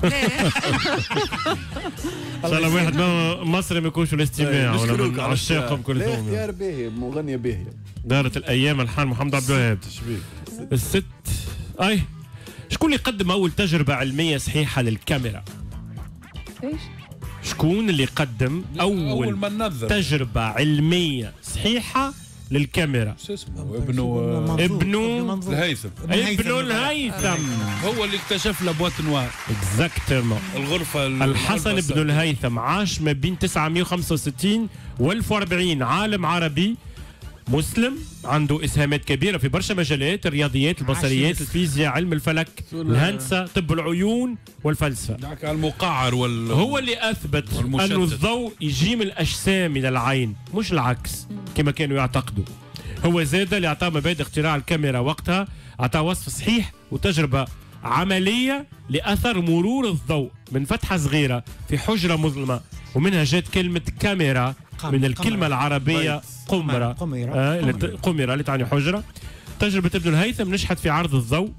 ان شاء الله واحد ما- مصري ما يكونش الاستماع ولا من على عشاقهم كلهم. اختيار باهي مغنية باهيه دارت الأيام الحان محمد عبد الوهاب. الست. أي. شكون اللي قدم أول تجربة علمية صحيحة للكاميرا؟ إيش؟ شكون اللي قدم أول أول ما ننظر تجربة علمية صحيحة للكاميرا. شو اسمه؟ ابنه. ابنه. الهيثم. ابن الهيثم. هو اللي اكتشف لابوات نوار. اكزاكتومون الغرفة الحسن الغرفة بن الهيثم. عاش ما بين 965 و 1040 عالم عربي مسلم عنده إسهامات كبيرة في برشا مجالات الرياضيات البصريات الفيزياء علم الفلك الهندسة طب العيون والفلسفة. المقعر وال هو اللي أثبت. أنه الضوء يجي من الأجسام إلى العين مش العكس. كما كانوا يعتقدوا هو زاد اللي اعطاه مبادئ اختراع الكاميرا وقتها اعطاه وصف صحيح وتجربة عملية لأثر مرور الضوء من فتحة صغيرة في حجرة مظلمة ومنها جات كلمة كاميرا من الكلمة قمرة. العربية بيت. قمرة قمرة. آه اللي قمرة. اللي تعني حجرة تجربة ابن الهيثم نجحت في عرض الضوء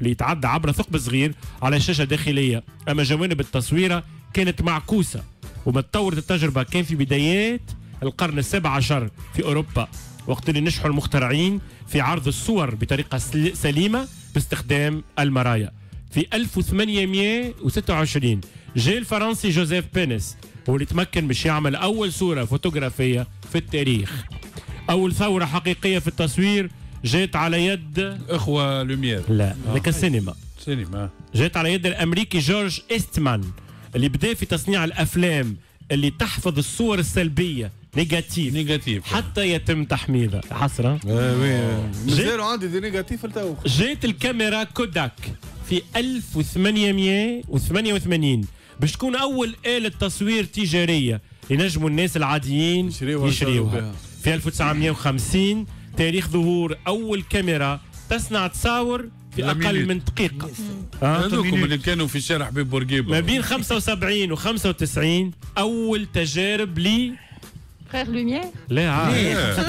ليتعدى عبر ثقب صغير على شاشة داخلية أما جوانب التصويرة كانت معكوسة وما تطورت التجربة كان في بدايات القرن السابع عشر في أوروبا وقت اللي نجحوا المخترعين في عرض الصور بطريقة سل- سليمة باستخدام المرايا. في 1826 جاء الفرنسي جوزيف نيبس هو اللي تمكن باش يعمل أول صورة فوتوغرافية في التاريخ. أول ثورة حقيقية في التصوير جات على يد إخوة لوميير. لا لك السينما سينما. جات على يد الأمريكي جورج ايستمان اللي بدأ في تصنيع الأفلام اللي تحفظ الصور السلبية négatif. négatif. حتى يتم تحميضها حسره مازالوا عندي des négatifs لتو جات الكاميرا كوداك في 1888 باش تكون أول آلة تصوير تجارية ينجموا الناس العاديين يشريوها. في 1950 تاريخ ظهور أول كاميرا تصنع تصاور في مينوت. من دقيقة. آه. هذوكم اللي كانوا في شارع حبيب بورقيبة. ما بين 75 و 95 أول تجارب ل فخير لوميير لا عاد.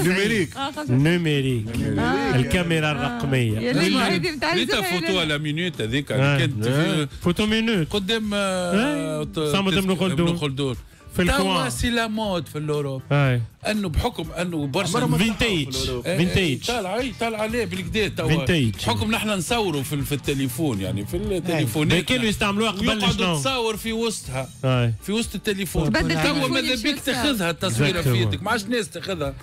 نيميريك آه خمسة نوميريك آه. الكاميرا الرقمية يا ليل هذه بتاع ليتا فوتو على مينوت هذيك اللي كانت في- فوتو مينوت قدام آه، ت- صمد ابن تسك- خلدون. في توا الكوان سي لا مود في الأوروب. هاي. أنه بحكم أنه برشا. فينتيج تحققوا في إيه، فينتيج إيه، طالع اي طالع عليه بالكدا توا. فينتيج. بحكم نحن نصوروا في, في التليفون يعني في التليفونات. كانوا يستعملوها قبل ويقعدوا شنو؟ تصور في وسطها. في وسط التليفون. توا ماذا بيك. تاخذها التصويرة في. يدك؟ ما عادش ناس تاخذها.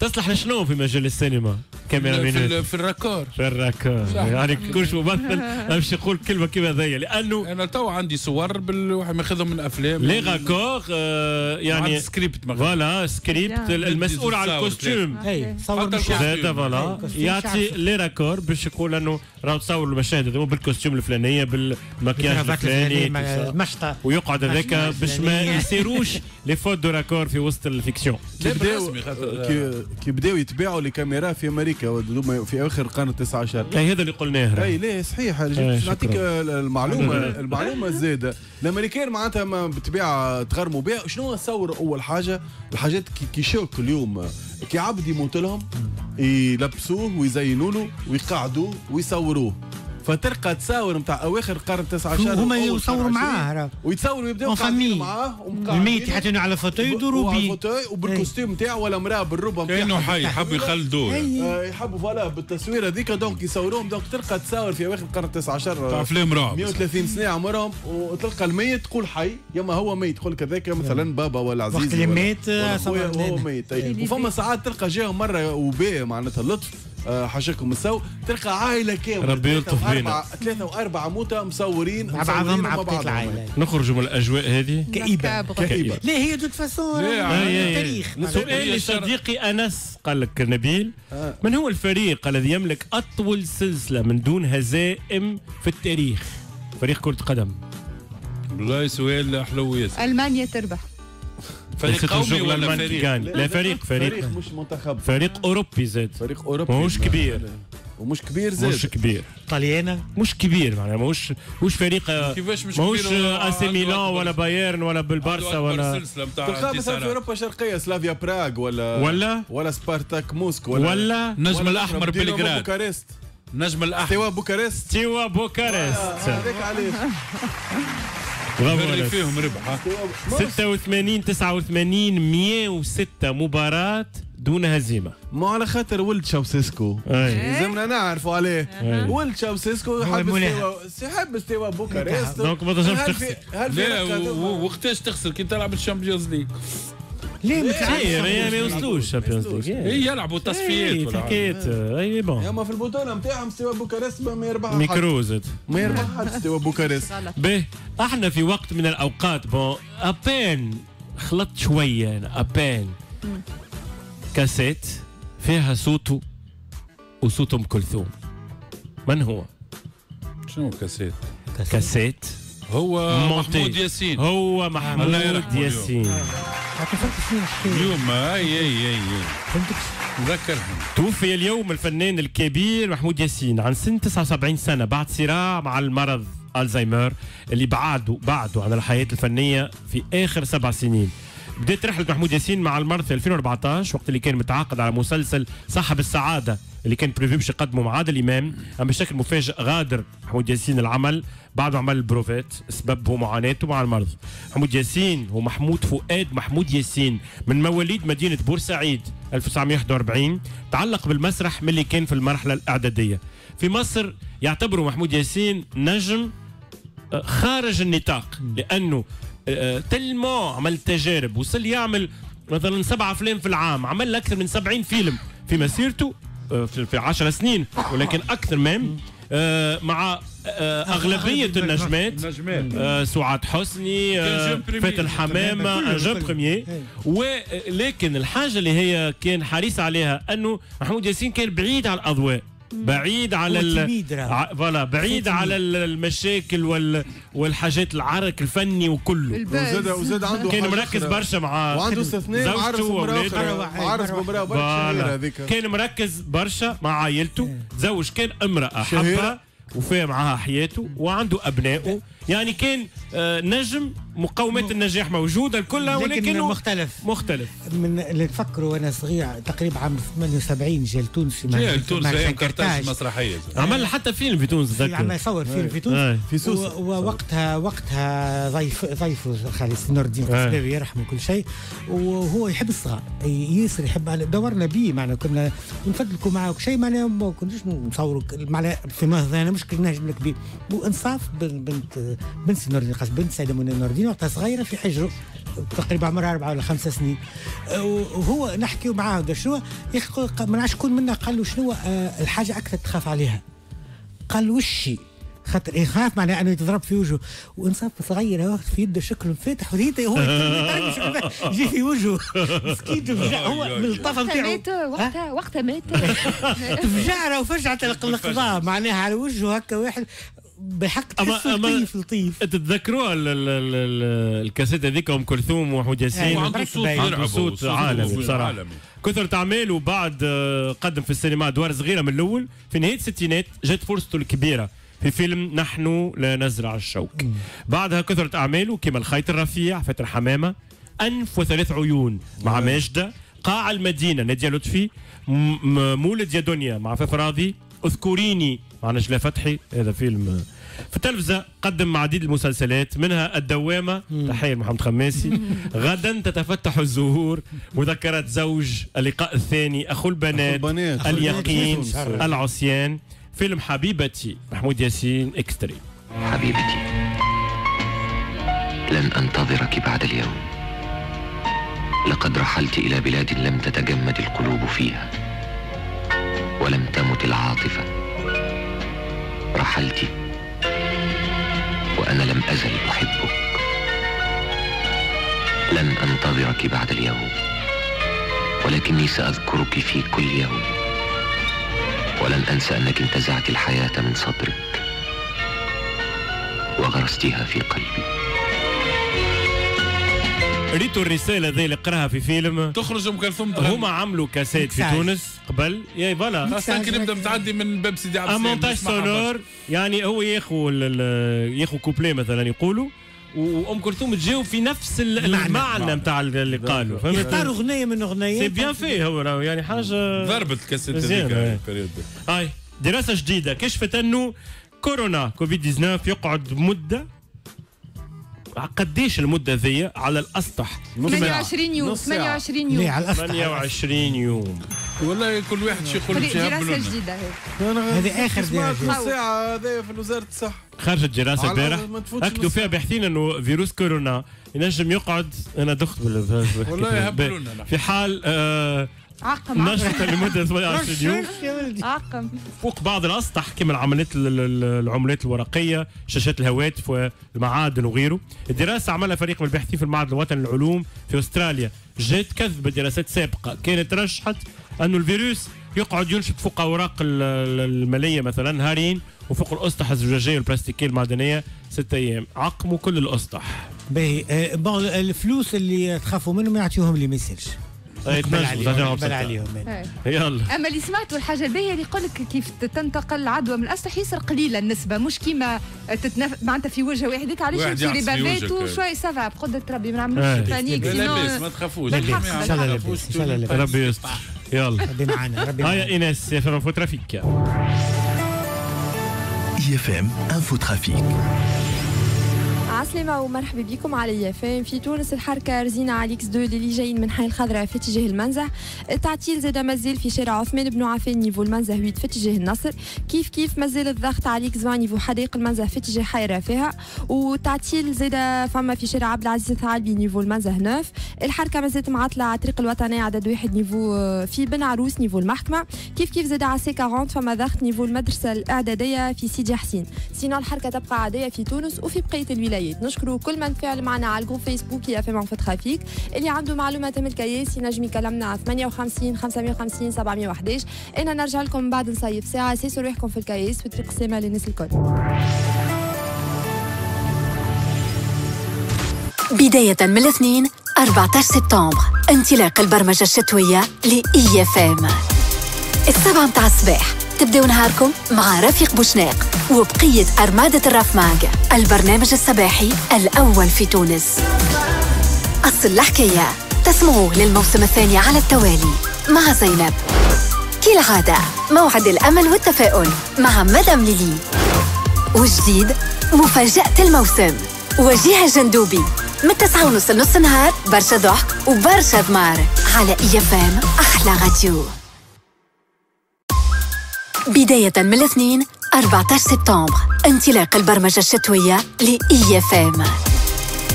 تصلح لشنو في مجال السينما؟ كاميرا في, في ال raccord في ال raccord يعني كلش ممثل امشي يقول كلمة كيما ذي لأنه أنا تو عندي صور بال- واحد ماخذهم من أفلام. les raccords آه، يعني scripte voilà scripte. المسؤول على اي صور مش. زاد voilà يعطي. les raccords باش يقول إنه راهو تصور المشاهد هذوما بال costume الفلانية بالمكياج الفلاني. المشطة ويقعد هذاك باش ما. يصيروش les fautes de raccord في وسط ال fiction. كي لا بداو بالرسمي خاطر- كي- كي بداو يتباعوا les caméras في أمريكا في اواخر القرن التاسع عشر. أي هذا اللي قلناه. أي ليه؟ صحيح. أي، جبت شكراً. نعطيك المعلومة المعلومة الزاده الأمريكان معناتها ما بالطبيعه تغرموا بها شنو نصور أول حاجة؟ الحاجات كي, كي شوك اليوم كي عبد يموت لهم يلبسوه ويزينوا له ويقعدوه ويصوروه. فتلقى تصاور نتاع أواخر القرن التاسع عشر هما وأول يصوروا معاه. ويتصوروا يبداو قاعدين معاه. الميت يحطونه على fauteuil يدوروا بيه. وبال costume نتاعو ولا مراه بالربع كأنه نتاعها حي حبوا يخلدوه يعني. آه، يحبوا voilà بالتصوير هذيك donc يصوروهم. donc تلقى تصاور في أواخر القرن التاسع عشر تاع أفلام رعب. 130 سنة عمرهم. وتلقى الميت تقول حي. يما هو ميت. تقول كذاك مثلا بابا ولا عزيز وقت اللي مات، لنا. ميت. اللي وفما. ساعات تلقى جاهم مرة وباء معناتها لطف. حاشاكم السو تلقى عائلة كاملة ربي يلطف ثلاثة بينا. وأربعة- ثلاثة واربعه موتى مصورين مع بعضهم مع بعضهم. العائلة نخرجوا من الأجواء هذه كئيبة. كئيبة. لا هي دوت فاسون. تاريخ سؤال لصديقي أنس قال لك نبيل آه. من هو الفريق الذي يملك أطول سلسلة من دون هزائم في التاريخ فريق كرة قدم والله سؤال حلو ياسر ألمانيا تربح فريق قومي ولا. فريق؟ يعني. لا فريق فريق فريق. مش منتخب. فريق أوروبي زاد. فريق أوروبي. ماهوش كبير. ومش كبير زاد. مش كبير. طليانة مش كبير معناها ماهوش مش فريق آه، كيفاش مش ماهوش كبير آه، اسي ميلان ولا بايرن ولا بالبارسا ولا تلقى مثلا في أوروبا الشرقيه سلافيا براغ ولا ولا؟ ولا سبارتاك موسك ولا ولا؟ نجم ولا الأحمر بلغراد. بوكارست نجم الأحمر. تيوا بوكارست تيوا بوكارست هذاك علاش. فيهم ربح 86 89 106 مباراة دون هزيمة ما على خاطر ولد شاوسيسكو. لازمنا نعرفوا عليه. ولد شاوسيسكو يحب. استوى يحب استوى بوكارست دونك ما تنجمش هل تخسر. في- هل في لا وقتاش تخسر؟ كي تلعب الشامبيونز ليج ليه ما اي تلعبش ما يوصلوش شامبيونز ليج اي يلعبوا تصفيات حكاية اي بون اما في البطوله نتاعهم استوى بوكارست ما ما يربح حد. ميكرو زاد ما يربح حد استوى بوكارست به إحنا في وقت من الاوقات بون ابان خلطت شوية أنا ابان كاسيت فيها صوته وصوت ام كلثوم من هو؟ شنو كاسيت كاسيت هو مونتي. محمود ياسين. هو الله محمود يرحمه ياسين. اليوم آي آي آي فهمتك نذكرهم توفي اليوم الفنان الكبير محمود ياسين عن سن 79 سنة بعد صراع مع المرض ألزهايمر اللي بعده بعده عن الحياة الفنية في آخر سبع سنين. بدأت رحلة محمود ياسين مع المرض في 2014 وقت اللي كان متعاقد على مسلسل صاحب السعادة اللي كان بريفيو باش يقدمه مع عادل إمام. أما بشكل مفاجئ غادر محمود ياسين العمل بعد عمل البروفات سبب معاناته مع المرض محمود ياسين هو محمود فؤاد محمود ياسين من مواليد مدينة بورسعيد 1941 تعلق بالمسرح من اللي كان في المرحلة الإعدادية. في مصر يعتبروا محمود ياسين نجم آه، خارج النطاق لأنه آه، تلمو عمل تجارب وصل يعمل مثلا سبع أفلام في العام عمل أكثر من 70 فيلم في مسيرته آه، في في 10 سنين ولكن أكثر مهم آه، مع آه، أغلبية النجمات نجمات آه، سعاد حسني آه، كان jeune premier. فاتن حمامة كله- ان jeune. premier ولكن الحاجة اللي هي كان حريص عليها أنه محمود ياسين كان بعيد عن الأضواء بعيد على ال... ع- فوالا بعيد. على ال- المشاكل وال... والحاجات العرك الفني وكله. وزاد وزاد عنده كان مركز. برشا مع وعنده استثناء زوجته معرس بمراه كان مركز برشا مع عائلته. تزوج كان امرأة. حبها وفاهم معها حياته وعنده أبنائه. يعني كان آه، نجم مقومات النجاح موجودة كلها لكن ولكنه مختلف مختلف من اللي نفكروا وأنا صغير تقريبا عام 78 جا لتونس في جاء مهرجان- تونس مهرجان أيام كرتاج. مسرحية عمل حتى فيلم في تونس في عم ذكر يصور فيلم في تونس. في سوسة. و- ووقتها وقتها ضيف ضيفه خالد نور الدين. قصباوي يرحمه كل شيء وهو يحب الصغار ياسر يحب دورنا به معنا كنا نفدلكوا معه كل شيء معناها ما كناش نصوروا معناها في مهضنا مشكل نجم كبير وإنصاف بن- بنت بنت نور الدين قصب بنت سيدة منى نور الدين وقتها صغيرة في حجره تقريبا عمرها أربعة ولا خمسة سنين. آه، وهو نحكيو معاه ده شنو يا أخي قال- ما نعرفش شكون منا قال له شنو آه، الحاجة أكثر تخاف عليها. قال وشي خاطر يخاف معناها أنه يتضرب في وجهه. وإنصاف صغير في يده شكله فاتح وريته هو. يجي في وجهه. مسكين تفجع. هو من الطفل وقتها نتاعو مات وقتها وقتها مات تفجع وفجعت القضاء معناها على وجهه هكا واحد. بحق أما- تحسه أما- لطيف لطيف. تتذكروا ال- ال- ال- ال- الكاسيت هذيك أم كلثوم ومحمود ياسين أيوة. وعنده صوت يلعب صوت عالمي بصراحة. كثرة أعمال وبعد آه، قدم في السينما أدوار صغيرة من الأول. في نهاية الستينات جت فرصته الكبيرة في فيلم نحن لا نزرع الشوك. بعدها كثرة أعماله كما الخيط الرفيع فتر حمامة. أنف وثلاث عيون مع ماجدة. قاع المدينة نادية لطفي. مولد يا دنيا مع فاف راضي. اذكريني. مع نجلاء فتحي هذا فيلم. في التلفزة قدم عديد المسلسلات منها الدوامة تحية محمد خماسي. غدا تتفتح الزهور مذكرات زوج اللقاء الثاني أخو البنات البنات. اليقين. العصيان. فيلم حبيبتي محمود ياسين اكستري حبيبتي لن أنتظرك بعد اليوم. لقد رحلت إلى بلاد لم تتجمد القلوب فيها. ولم تمت العاطفة. رحلت. وأنا لم أزل أحبك. لن أنتظرك بعد اليوم. ولكني سأذكرك في كل يوم. ولن أنسى أنك انتزعت الحياة من صدرك. وغرستها في قلبي. ريتوا الرسالة ذي اللي قرأها في فيلم. تخرج ام كلثوم هما عملوا كاسيت في. تونس قبل. يا voilà. أصلا كي نبدا متعدي من باب سيدي عبد السلام. montage. sonore يعني هو ياخو ياخو كوبلي مثلا يقولوا وأم كلثوم تجاوب في نفس ال- المعنى. نتاع اللي قالوا فهمت؟ يختاروا أغنية من اغنيات c'est bien في هو يعني حاجة ضربت الكاسيت هذيك هاي دراسة جديدة. كشفت أنه كورونا كوفيد 19 يقعد مدة قديش المدة ذي على الأسطح نص ساعة. 28 يوم نص ساعة. 28 ليه يوم على الأسطح 28 يوم والله كل واحد شو يقول شي دراسه. جديدة هذه هذه آخر سمعت دراسة. نص ساعة هذا في وزارة الصحة خرجت دراسه امبارح تفوتش أكدوا فيها. باحثين إنه فيروس كورونا ينجم يقعد أنا دخت والله. في حال آه عقم عقم. نشط لمده 28 يوم عقم. فوق بعض الاسطح كما العمليات ال- ال- العملات الورقية شاشات الهواتف والمعادن وغيره. الدراسة عملها فريق من الباحثين في المعهد الوطني للعلوم في أستراليا. جات كذب دراسات سابقة. كانت رشحت انه الفيروس يقعد ينشط فوق أوراق ال- ال- المالية مثلا نهارين وفوق الأسطح الزجاجية والبلاستيكية المعدنية ستة أيام. عقموا كل الأسطح. باهي. آه، بون الفلوس اللي تخافوا منهم يعطيوهم اللي ما يصيرش تنجم عليهم إيه. يلا أما اللي سمعته الحاجة الباهية اللي يقول لك كيف تنتقل العدوى من الأسطح ياسر قليله النسبة مش كيما تتنف... معناتها في وجه واحد هيك علاش في بافيت. وشوي سافا بقدره ربي ما إيه. نعملوش بانيك باس ما تخافوش إن شاء الله لاباس، إن شاء الله لاباس. ربي يستر يلا ربي معانا ربي هيا معانا ايناس يا فيلم ترافيك IFM Info Trafic. عسلامة ومرحبا بكم على يافام في تونس الحركة رزينة على إكس 2 اللي جايين من حي الخضراء في اتجاه المنزه. التعطيل زاد مازال في شارع عثمان بن عفان نيفو المنزه 8 في اتجاه النصر. كيف كيف مازال الضغط X 1 niveau حدائق المنزه في اتجاه حي الرافهة والتعطيل زاد فما في شارع عبد العزيز الثعلبي niveau المنزه 9 الحركة مازالت معطلة على الطريق الوطني عدد واحد niveau آه، في بن عروس niveau المحكمة. كيف كيف زاد على X 40 فما ضغط niveau المدرسة الإعدادية في سيدي حسين. sinon الحركة تبقى عادية في تونس وفي بقية الولايات. نشكروا كل من فعل معنا على ال groupe Facebook IFM Info Trafic اللي عنده معلومات من الكياس ينجم يكلمنا على 58 550 711 أنا نرجع لكم بعد نصف ساعة. سيسوا روحكم في الكياس في طريق السلامة للناس الكل. بداية من الاثنين 14 سبتمبر. انطلاق البرمجة الشتوية ل IFM السبعة متاع الصباح. تبداو نهاركم مع رفيق بوشناق وبقية أرمادة ال RafMag البرنامج الصباحي الأول في تونس. أصل الحكاية تسمعوه للموسم الثاني على التوالي مع زينب. كالعادة موعد الأمل والتفاؤل مع مدام ليلي. وجديد مفاجأة الموسم. وجيهة جندوبي من تسعة ونص لنص نهار برشا ضحك وبرشا ضمار على IFM أحلى راديو. بداية من الاثنين 14 سبتمبر. انطلاق البرمجة الشتوية ل IFM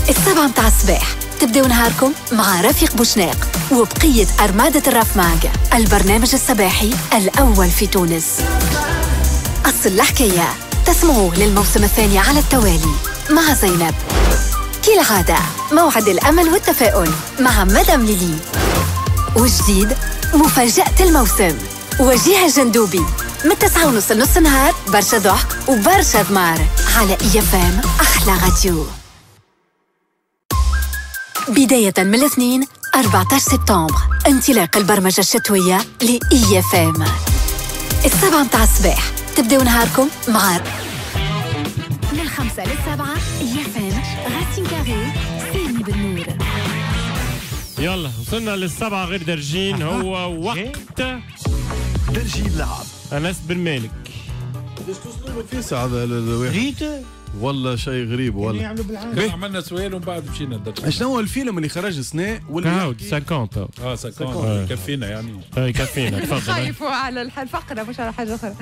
السبعة متاع الصباح. تبداو نهاركم مع رفيق بوشناق وبقية أرمادة الرافماج البرنامج الصباحي الأول في تونس. أصل الحكاية تسمعوه للموسم الثاني على التوالي. مع زينب. كالعادة موعد الأمل والتفاؤل مع مدام ليلي. وجديد مفاجأة الموسم. وجيهة جندوبي من تسعة ونص لنص نهار برشا ضحك وبرشا ضمار. على IFM أحلى راديو. بداية من الاثنين 14 سبتمبر. انطلاق البرمجة الشتوية ل IFM السبعة متاع الصباح. تبداو نهاركم مع من الخمسة للسبعة IFM راسين كاري سامي بالنور. يلا وصلنا للسبعة غير درجين. هو وقت درجي اللعب أنس بن مالك. في ساعة هذا الواحد ريت والله شيء غريب والله. يعملوا كان عملنا سؤال ومن بعد مشينا شنو هو الفيلم اللي خرج سنة؟ واللي كاود يحكي- 50 آه سكون يكفينا يعني. هاي كفينا تفضل. خايفوا على الفقره مش على حاجة أخرى.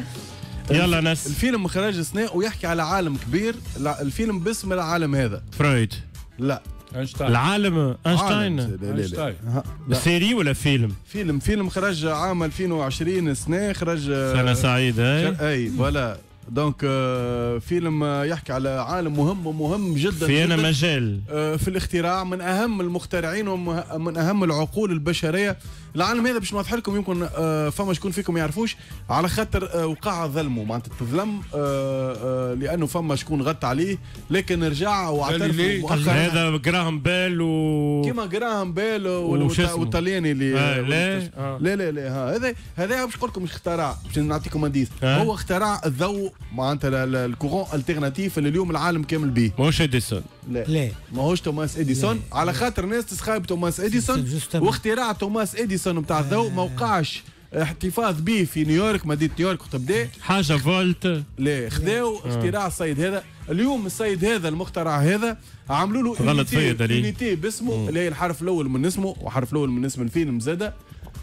يلا ناس. الفيلم خرج سنة ويحكي على عالم كبير. لا، الفيلم باسم العالم هذا. فرويد. لا. اينشتاين العالم عالم. اينشتاين لا، لا، لا. أينشتاين. ها، لا. سيري ولا فيلم فيلم فيلم خرج عام 2020 سنة خرج سنة سعيدة شر- هاي أي voilà donc آه، فيلم يحكي على عالم مهم ومهم جدا في أنا جداً. مجال آه، في الاختراع من أهم المخترعين ومن أهم العقول البشرية العالم هذا باش نوضح لكم يمكن آه، فما شكون فيكم يعرفوش على خاطر وقع ظلمه معناتها تظلم لأنه فما شكون غط عليه لكن رجع واعترف. مؤخرا هذا جراهام بيل و كيما جراهام بيل؟ والطلياني اللي آه، لا آه. لا لا هذا هذا باش نقول لكم مش اخترع باش نعطيكم indice آه. هو اخترع الضوء معناتها ال- ال courant alternatif اللي اليوم العالم كامل به موش إديسون. لا. لا. ماهوش توماس إديسون. على خاطر الناس تسخايب توماس إديسون. واختراع توماس إديسون بتاع الضوء. ما وقعش احتفاظ به في نيويورك مدينة نيويورك وقت بدا حاجة فولت. لا خذاو آه. اختراع السيد هذا. اليوم السيد هذا المخترع هذا عملوا له غلط فيا دليل. باسمه اللي هي الحرف الأول من اسمه وحرف الأول من اسم الفيلم زاده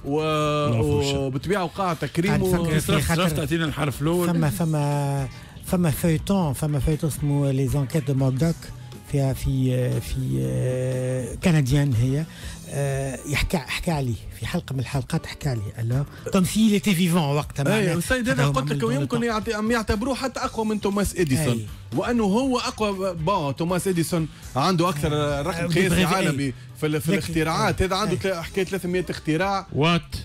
و... وبالطبيعه وقع تكريمه شرف خاطر تعطينا الحرف الأول؟ فما فما فما فيتون فما فيتون اسمه لي زانكيت دو موردوك فيها في في آه، كنديان هي. آه، يحكي حكى عليه في حلقة من الحلقات حكى عليه ألو؟ كوم سي لي تي فيفون وقتها أي. السيد هذا قلت لك معمول يمكن دون يعطي أم يعتبروه حتى أقوى من توماس إديسون. أي. وأنه هو أقوى بون توماس إديسون عنده أكثر رقم قياسي عالمي في, في الاختراعات. هذا عنده حكايه 300 اختراع. وات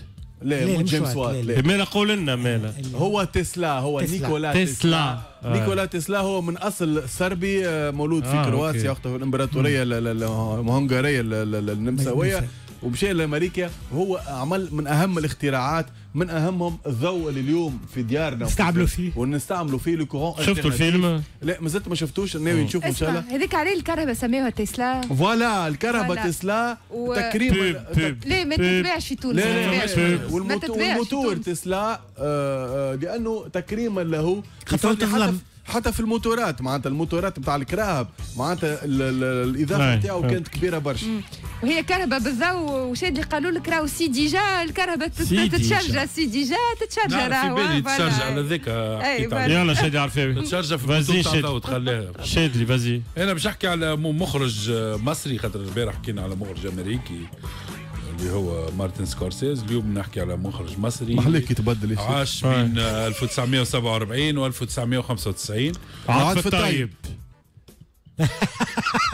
لا مو جيمس وات، لا، لا مالا قول لنا مالا هو تسلا هو تسلا. نيكولا تسلا. تسلا آه. نيكولا تسلا هو من أصل صربي آه، مولود في آه، كرواتيا. وقتها في الإمبراطورية ال- ال- ال- الهنغاريه ال- ال- ال- النمساوية النمسا. ومشى لأمريكا وهو عمل من أهم الاختراعات من أهمهم الضوء اللي اليوم في ديارنا نستعملوا فيه. ونستعملوا فيه le courant شفتوا الفيلم؟ لا ما زلت ما شفتوش ناوي نشوفه إن شاء الله هذيك عليه الكهرباء سميوها تسلا voilà الكهرباء voilà. تسلا و- تكريم بيب بيب ليه ما بيب. تتباعش في تونس لا ما لا. لا والموتور. تسلا آه، آه، لأنه تكريما له خاطر تظلم. في- حتى في الموتورات معناتها الموتورات بتاع الكراهب معناتها ال- ال- الإضافة نتاعو أي. كانت كبيرة برشا وهي كهرباء بالضوء وش اللي قالوا لك راهو سي ديجا الكهرباء تت- سي ديجا. تتشرجع سي ديجا تتشرجع في راهو بالي فوالا. تشارج على حكيت فوالا. عليه يلا شادي عرفاوي تشارج في فازي. الضوء تخليها شاد لي فازي أنا باش نحكي على مخرج آه، مصري خاطر البارح حكينا على مخرج أمريكي اللي هو مارتن سكورسيز. اليوم نحكي على مخرج مصري. محليك يتبدل عاش بين آه، 1947 و 1995 عاطف الطيب.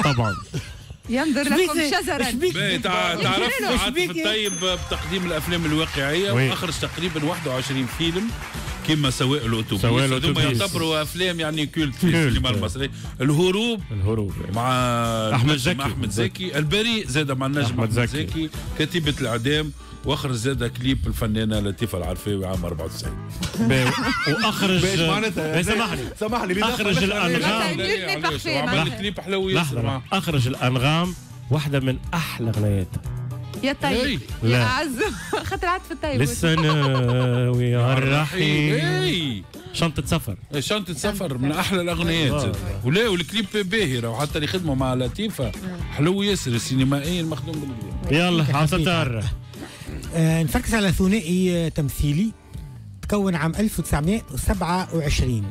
طبعا. ينظر لكم شجرا تع- تعرف عاطف بيك؟ الطيب بتقديم الأفلام الواقعية. واخرج تقريبا 21 فيلم. كما سواء الأتوبيس سواء هذوما الأتوبيس. يعتبروا أفلام يعني culte في. السينما المصري الهروب الهروب مع أحمد النجم زكي. أحمد زكي البريء زاد مع النجم أحمد أحمد زكي. زكي كتيبة الإعدام وأخرج زاد كليب الفنانة لطيفة العرفاوي عام 94 باهي. واخرج باش معناتها باهي، سامحني سامحني لحظة. معاه. أخرج الأنغام واحدة من أحلى أغنيات يا طيب. إي. يا لا. عز. خاطر عاطف الطيب. لسه ناوي على الرحيل اي شنطة سفر. شنطة سفر من أحلى الأغنيات. زاد. ولا والكليب باهر وحتى اللي خدمه مع لطيفة. حلو ياسر السينمائي المخدوم بالكليب يلا عطتار آه، نفركز على ثنائي آه، تمثيلي. تكون عام 1927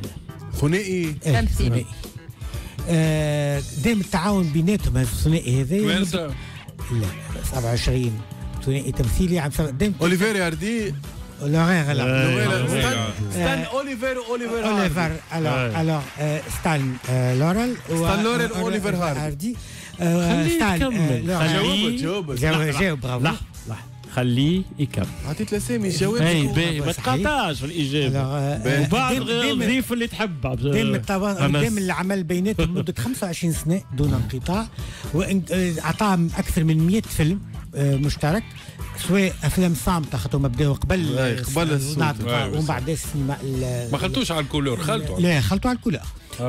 ثنائي؟ آه، تمثيلي. ثنائي. آه، دائما التعاون بيناتهم هذا الثنائي هذا 27 ثنائي تمثيلي سبعة- دائما أوليفير هاردي لا غير لا آه. ستان ستان آه. أوليفير أوليفير اوليفر هاردي. alors alors آه، ستان آه، لورال ستان لورال وأوليفر هاردي. ستان يكمل. لورال. خليه- جاوب جاوب جاوب جاوب برافو خليه يكمل. عطيت الاسامي جاوب اي باهي ما. تقاطعش في الاجابه آه، وبعد دايما- دايما- ضيف اللي تحب أنس. دائما العمل بيناتهم مده 25 سنة دون انقطاع. واعطاهم أكثر من 100 فيلم آه، مشترك. سواء أفلام صامتة خاطر هما بداوا قبل قبل أي، ومن بعد السينما ال- ما خلطوش على ال couleur خلطوا لا خلطوا على ال couleur.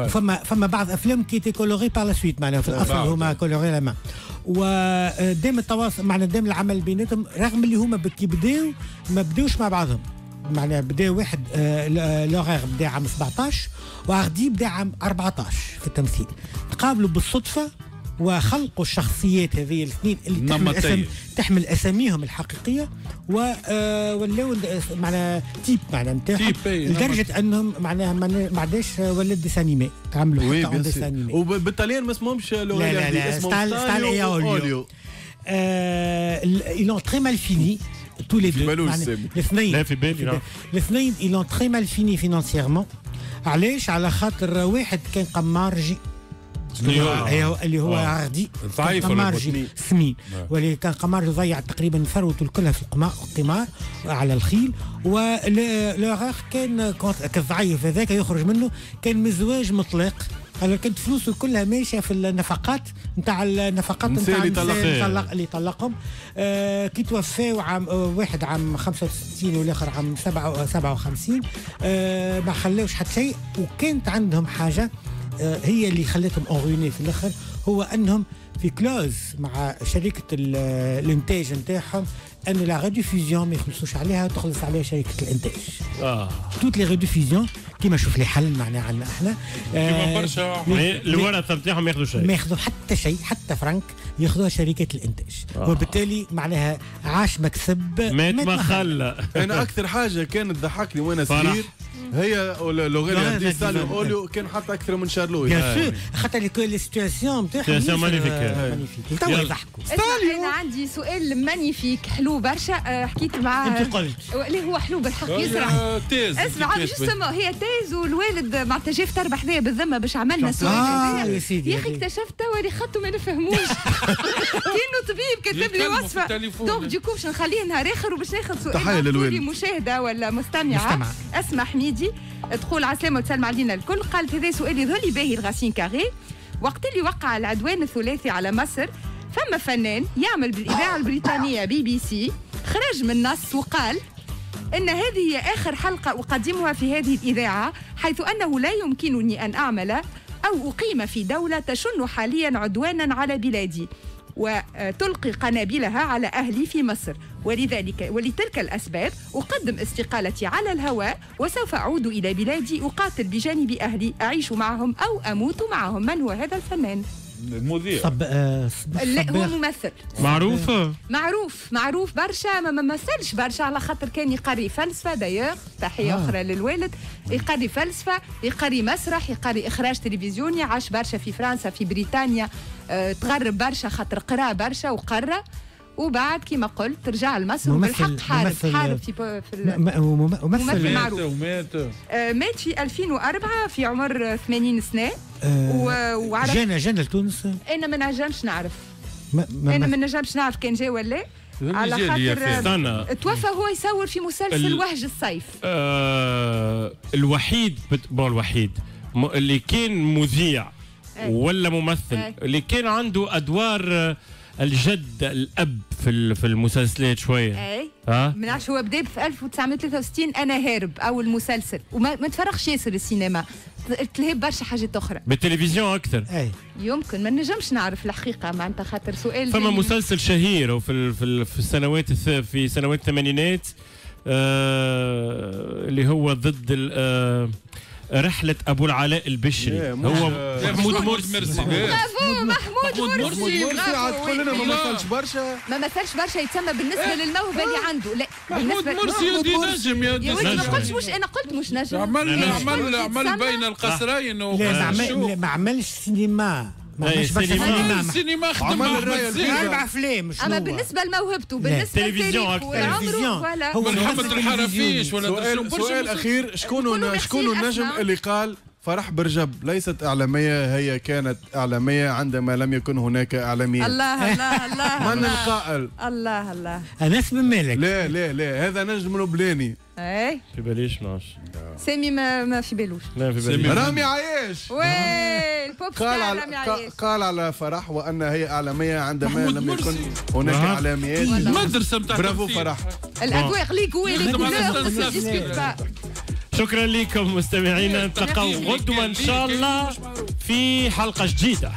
فما فما بعض أفلام qui étaient coloriés par la suite معناها في الأصل. هما coloriés à la main ودائما التواصل معناها دائما العمل بيناتهم رغم اللي هما كي بداوا ما بداوش مع بعضهم. معناها بدا واحد آه، آه، لوريل بدا عام 17 وأغدي بدا عام 14 في التمثيل. تقابلوا بالصدفة وخلقوا الشخصيات هذه الاثنين اللي تحمل. أسم تحمل أساميهم الحقيقية و آه، ولاو معناها تيب معناها نتاعهم. لدرجة أنهم معناها ما ما عادش ولد ديسانيمي تعملوا حتى بيان ديسانيمي وبالطليان ما اسمهمش لا، لا، لا، اسمهم ستال- ستال إي أوليو. Ils ont très mal fini tous les في deux. بالوش معناها سامي. الاثنين لا لا. الاثنين ils ont très mal fini financièrement. علاش؟ على خاطر واحد كان قمارجي اللي هو آه. عردي ضعيف قمارجي؟ سمين نعم. واللي كان قمارجي ضيع تقريبا ثروته كلها في القمار على الخيل ولوغاغ كان كونت- كان ضعيف هذاك يخرج منه كان مزواج مطلق كانت فلوسه كلها ماشية في النفقات نتاع النفقات نتاع اللي النساء طلق. طلق اللي طلقهم آه كي توفاو عام آه واحد عام 65 والآخر عام 7 57 آه ما خلاوش حتى شيء وكانت عندهم حاجة آه هي اللي خلتهم اغيوني في الآخر هو أنهم في clause مع شركة ال- الإنتاج نتاعهم أن la rediffusion ما يخلصوش عليها وتخلص عليها شركة الإنتاج. آه. toutes les rediffusions كيما شوفلي حل معناها عندنا إحنا. كيما آه، برشا يعني الورثه نتاعهم ياخذوا ما شيء. ياخذوا حتى شيء حتى فرنك ياخذوها شركات الإنتاج. آه. وبالتالي معناها عاش مكسب مات ما خلى. أنا أكثر حاجة كانت تضحكني وأنا. صغير هي لوغيلا دي فان. أوليو كان حتى أكثر من شارلوي بيان سور خاطر لي- سيتياسيون نتاعهم magnifique. مانيفيك توا يلا. يضحكوا. أنا عندي سؤال مانيفيك حلو برشا. آه، حكيت معاه أنت قلت. اللي هو حلو بالحق. يسرح آه، تيز. اسمع جوستومون هي تاز والوالد معناتها جا في تربح حذايا بالذمة باش عملنا سؤال. آه، هذايا. يا سيدي، يا أخي. اكتشفت توا اللي خطه ما نفهموش. كأنه طبيب كتب لي وصفة. donc du coup باش نخليه نهار آخر وباش ناخذ سؤال. مع للوالد. مشاهدة ولا مستمعة؟ مستمع. اسمع حميدي تقول عسلامة وتسلم علينا الكل. قالت هذا سؤال يظهر لي باهي الغاسين كاري. وقت اللي وقع العدوان الثلاثي على مصر فما فنان يعمل بالإذاعة البريطانية بي بي سي خرج من نص وقال إن هذه هي آخر حلقة أقدمها في هذه الإذاعة حيث أنه لا يمكنني أن أعمل أو أقيم في دولة تشن حاليا عدوانا على بلادي. وتلقي قنابلها على أهلي في مصر. ولذلك ولتلك الأسباب أقدم استقالتي على الهواء وسوف أعود إلى بلادي أقاتل بجانب أهلي أعيش معهم أو أموت معهم. من هو هذا الفنان؟ المذيع. صب آه، صب- لا هو. ممثل. معروفه معروف معروف. برشا ما ما مثلش برشا على خاطر كان يقري فلسفة. دايوغ تحية آه. آه. أخرى للوالد. يقري فلسفة يقري مسرح يقري إخراج تلفزيوني. عاش برشا في فرنسا في بريطانيا. آه تغرب برشا خاطر قرأ برشا وقرأ. وبعد كما قلت رجع لمصر وبالحق حارب ممثل- حارب في, في ممثل ممثل معروف. مات ومات آه مات في 2004 في عمر آه، 80 سنة. آه، وعرف جانا جانا لتونس؟ أنا ما نجمش نعرف. ما- ما- أنا ما- نجمش نعرف كان جا ولا لا. على خاطر توفى هو يصور في مسلسل ال- وهج الصيف. آه الوحيد بت... bon الوحيد. م... اللي كان مذيع أي. ولا ممثل. أي. اللي كان عنده أدوار آه، الجد الأب في ال- في المسلسلات شوية. اي ها؟ ما نعرفش هو بدأ في 1963 أنا هارب. أول مسلسل. وما ما تفرغش ياسر السينما. تلهب برشا حاجات أخرى. بالتلفزيون أكثر. اي يمكن. ما نجمش نعرف الحقيقة معناتها خاطر سؤال فما مسلسل شهير وفي. في, ال... في السنوات الث... في سنوات الثمانينات آه... اللي هو ضد ال... آه... رحلة أبو العلاء البشري. إيه، هو محمود محمود مرسي. مرسي. برافو محمود مرسي. محمود مرسي. عاد تقول لنا ما. مثلش برشا. ما مثلش برشا يتسمى بالنسبة للموهبة اللي عنده. لا محمود مرسي يدي نجم يا يا دي ولدي ما نجم. قلتش مش أنا قلت مش نجم. عمل نجم. عمل عمل بين القصرين لا، ما عملش سينما. ما أي، عملش برشا سينما. سينما السينما خدم أربع أفلام أما؟ بالنسبة لموهبته. بالنسبة تلفزيون. ولا هو محمد الحرفيش. ولا سؤال سؤال. أخير شكون شكون النجم. اللي قال فرح برجب ليست إعلامية هي كانت إعلامية عندما لم يكن هناك اعلاميين الله الله الله من القائل الله الله انس بن مالك لا لا لا هذا نجم لبناني اي في باليش ناش سامي ما, ما في بالوش لا في سامي. باليش رامي عايش وي البوب قال على رامي قا- عياش قال على فرح وان هي اعلاميه عندما لم يكن. هناك. اعلاميات مدرسة بتاع برافو. فرح الاذواق لي قوي لي يخدم على كولور أساس ما نفسي. تديسكوت با. شكرا لكم مستمعينا نتلقاو. غدوه ان شاء الله في حلقه جديده